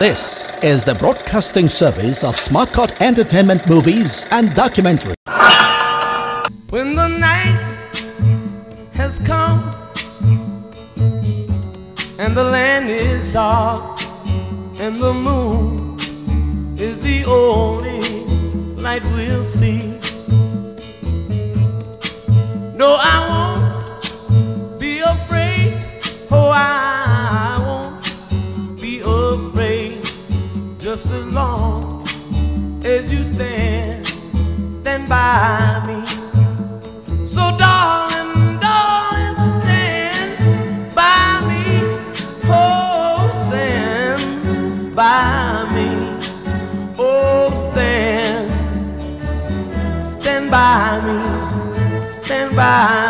This is the broadcasting service of Smooth-Cut Entertainment Movies and Documentary. When the night has come and the land is dark and the moon is the only light we'll see. As you stand, stand by me. So, darling, darling, stand by me. Oh, stand by me. Oh, stand, stand by me. Stand by me.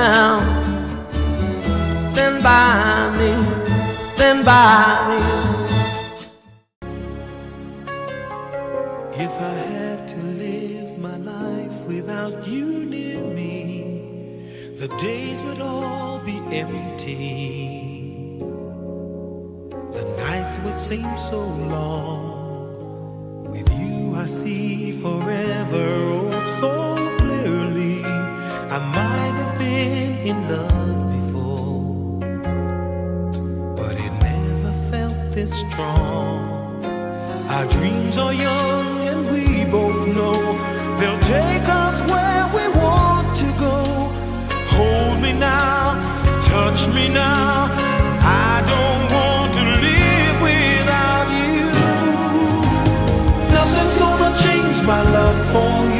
stand. By me. Stand by me. If I had to live my life without you near me, the days would all be empty. The nights would seem so long. This strong. Our dreams are young and we both know they'll take us where we want to go. Hold me now, touch me now. I don't want to live without you. Nothing's gonna change my love for you.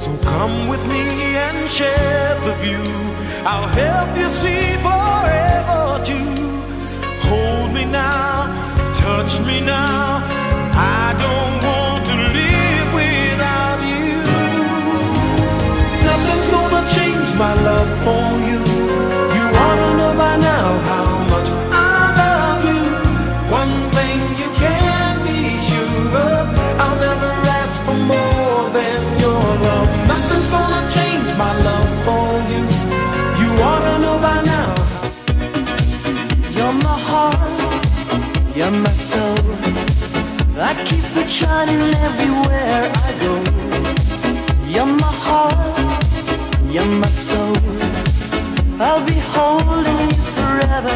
So come with me and share the view. I'll help you see forever too. Hold me now, touch me now. Shining everywhere I go. You're my heart, you're my soul. I'll be holding you forever,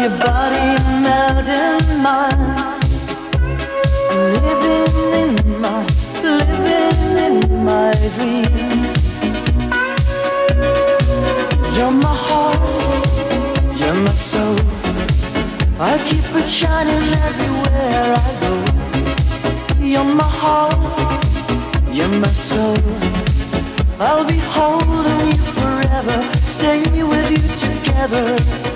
your body melt in mine. Living in my, living in my dreams. You're my heart, you're my soul. I keep it shining everywhere I go. You're my heart, you're my soul. I'll be holding you forever, stay with you together.